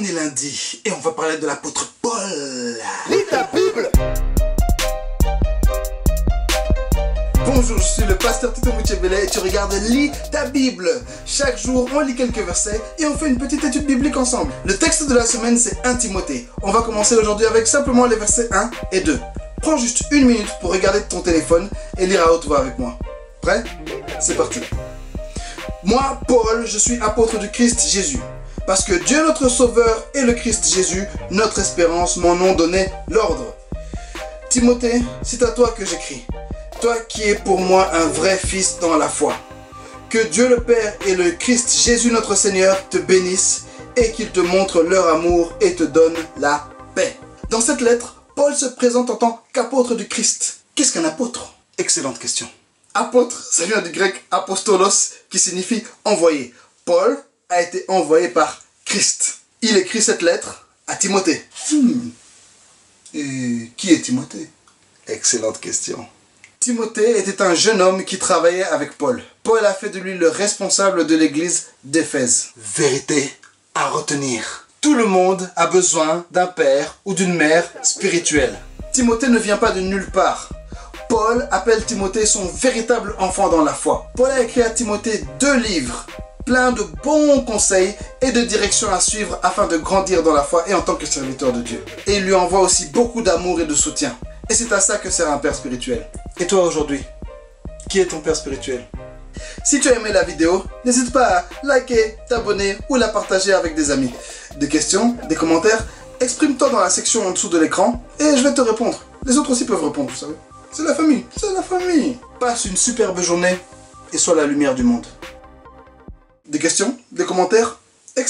On est lundi et on va parler de l'apôtre Paul. Lis ta Bible Bonjour, je suis le pasteur Tito Muchebele et tu regardes Lis ta Bible. Chaque jour, on lit quelques versets et on fait une petite étude biblique ensemble. Le texte de la semaine, c'est 1 Timothée. On va commencer aujourd'hui avec simplement les versets 1 et 2. Prends juste une minute pour regarder ton téléphone et lire à haute voix avec moi. Prêt? C'est parti. Moi, Paul, je suis apôtre du Christ Jésus. Parce que Dieu notre Sauveur et le Christ Jésus, notre espérance, m'en ont donné l'ordre. Timothée, c'est à toi que j'écris. Toi qui es pour moi un vrai fils dans la foi. Que Dieu le Père et le Christ Jésus notre Seigneur te bénissent et qu'ils te montrent leur amour et te donnent la paix. Dans cette lettre, Paul se présente en tant qu'apôtre du Christ. Qu'est-ce qu'un apôtre? Excellente question. Apôtre, ça vient du grec apostolos qui signifie envoyé. Paul a été envoyé par Christ. Il écrit cette lettre à Timothée. Hmm. Et qui est Timothée? Excellente question. Timothée était un jeune homme qui travaillait avec Paul. Paul a fait de lui le responsable de l'église d'Éphèse. Vérité à retenir. Tout le monde a besoin d'un père ou d'une mère spirituelle. Timothée ne vient pas de nulle part. Paul appelle Timothée son véritable enfant dans la foi. Paul a écrit à Timothée deux livres, plein de bons conseils et de directions à suivre afin de grandir dans la foi et en tant que serviteur de Dieu. Et il lui envoie aussi beaucoup d'amour et de soutien. Et c'est à ça que sert un père spirituel. Et toi aujourd'hui, qui est ton père spirituel? Si tu as aimé la vidéo, n'hésite pas à liker, t'abonner ou la partager avec des amis. Des questions, des commentaires, exprime-toi dans la section en dessous de l'écran et je vais te répondre. Les autres aussi peuvent répondre, vous savez. C'est la famille, c'est la famille. Passe une superbe journée et sois la lumière du monde. Des questions? Des commentaires? Ah